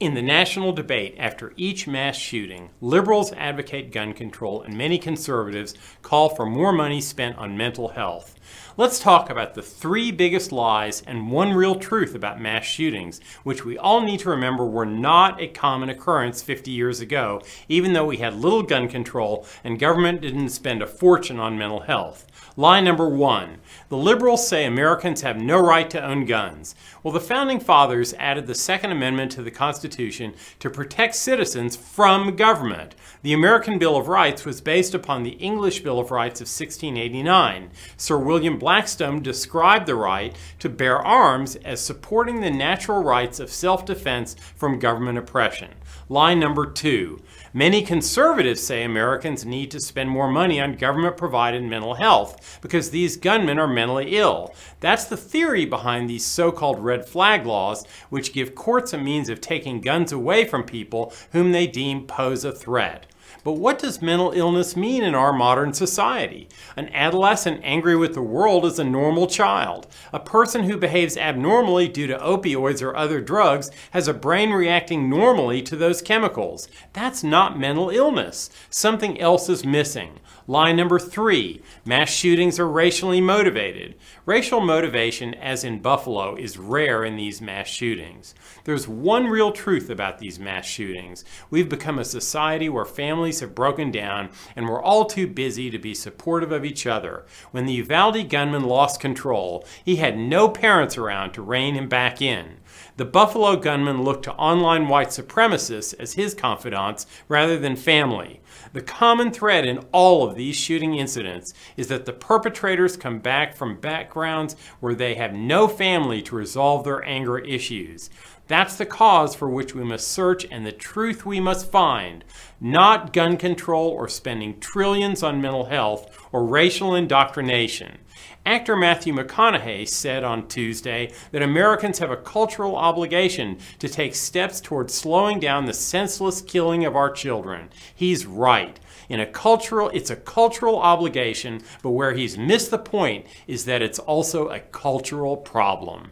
In the national debate after each mass shooting, liberals advocate gun control and many conservatives call for more money spent on mental health. Let's talk about the three biggest lies and one real truth about mass shootings, which we all need to remember were not a common occurrence 50 years ago, even though we had little gun control and government didn't spend a fortune on mental health. Lie number one the liberals say Americans have no right to own guns. Well, the founding fathers added the Second Amendment to the Constitution to protect citizens from government. The American Bill of Rights was based upon the English Bill of Rights of 1689. Sir William Blackstone described the right to bear arms as supporting the natural rights of self-defense from government oppression. Line number two. Many conservatives say Americans need to spend more money on government-provided mental health because these gunmen are mentally ill. That's the theory behind these so-called red flag laws, which give courts a means of taking guns away from people whom they deem pose a threat. But what does mental illness mean in our modern society? An adolescent angry with the world is a normal child. A person who behaves abnormally due to opioids or other drugs has a brain reacting normally to those chemicals. That's not mental illness. Something else is missing. Line number three, mass shootings are racially motivated. Racial motivation, as in Buffalo, is rare in these mass shootings. There's one real truth about these mass shootings. We've become a society where families have broken down and we're all too busy to be supportive of each other. When the Uvalde gunman lost control, he had no parents around to rein him back in. The Buffalo gunman looked to online white supremacists as his confidants rather than family. The common thread in all of these shooting incidents is that the perpetrators come back from backgrounds where they have no family to resolve their anger issues. That's the cause for which we must search and the truth we must find, not gun control or spending trillions on mental health or racial indoctrination. Actor Matthew McConaughey said on Tuesday that Americans have a cultural obligation to take steps toward slowing down the senseless killing of our children. He's right. In a cultural, it's a cultural obligation, but where he's missed the point is that it's also a cultural problem.